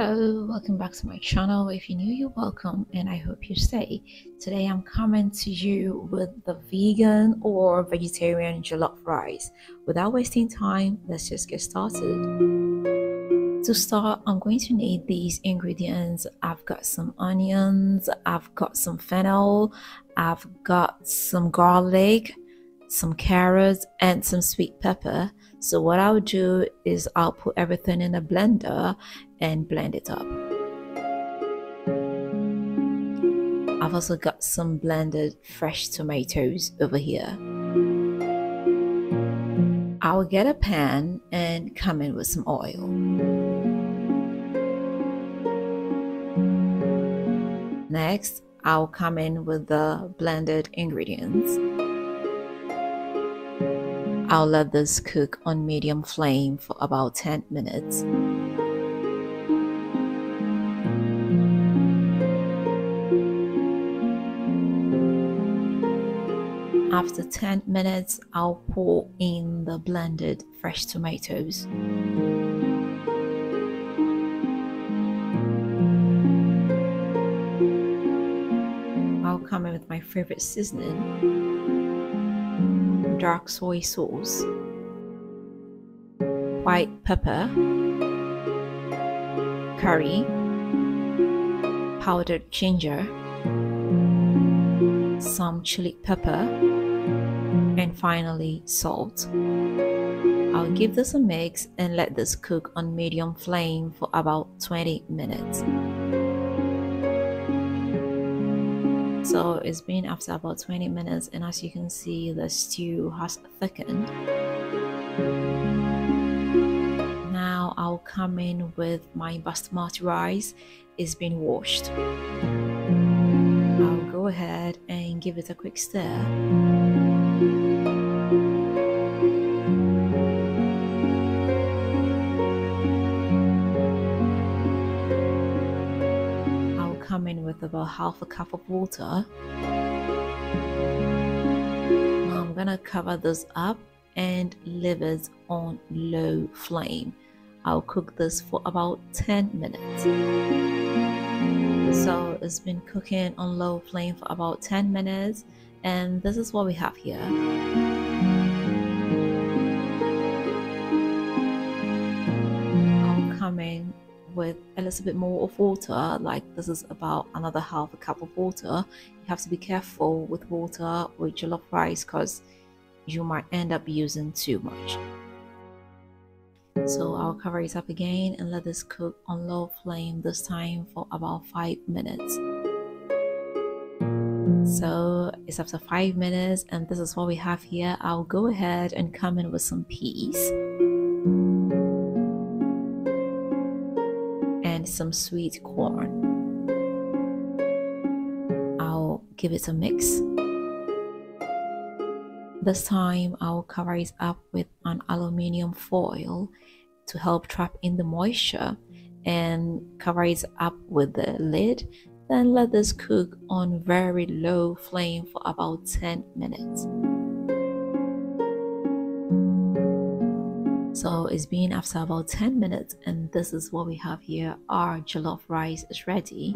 Hello, welcome back to my channel. If you're new, you're welcome and I hope you stay. Today I'm coming to you with the vegan or vegetarian jollof rice. Without wasting time, let's just get started. To start, I'm going to need these ingredients. I've got some onions, I've got some fennel, I've got some garlic, some carrots, and some sweet pepper. So what I'll do is I'll put everything in a blender and blend it up. I've also got some blended fresh tomatoes over here. I'll get a pan and come in with some oil. Next, I'll come in with the blended ingredients. I'll let this cook on medium flame for about 10 minutes. After 10 minutes, I'll pour in the blended fresh tomatoes. I'll come in with my favorite seasoning dark soy sauce, white pepper, curry, powdered ginger, some chili pepper, and finally salt. I'll give this a mix and let this cook on medium flame for about 20 minutes. So it's been after about 20 minutes and as you can see the stew has thickened. Now I'll come in with my basmati rice. It's been washed. I'll go ahead and give it a quick stir. I'll come in with about half a cup of water. I'm gonna cover this up and leave it on low flame. I'll cook this for about 10 minutes. So it's been cooking on low flame for about 10 minutes and this is what we have here. I'll come in with a little bit more of water like this is about another half a cup of water you have to be careful with water with jollof rice because you might end up using too much so I'll cover it up again and let this cook on low flame this time for about five minutes so it's after five minutes and this is what we have here I'll go ahead and come in with some peas And some sweet corn. I'll give it a mix. This time I'll cover it up with an aluminium foil to help trap in the moisture and cover it up with the lid. Then let this cook on very low flame for about 10 minutes. So it's been after about 10 minutes and this is what we have here. Our jollof rice is ready.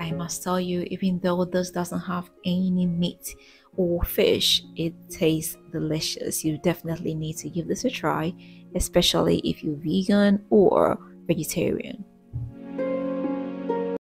I must tell you, even though this doesn't have any meat or fish, it tastes delicious. You definitely need to give this a try, especially if you're vegan or vegetarian.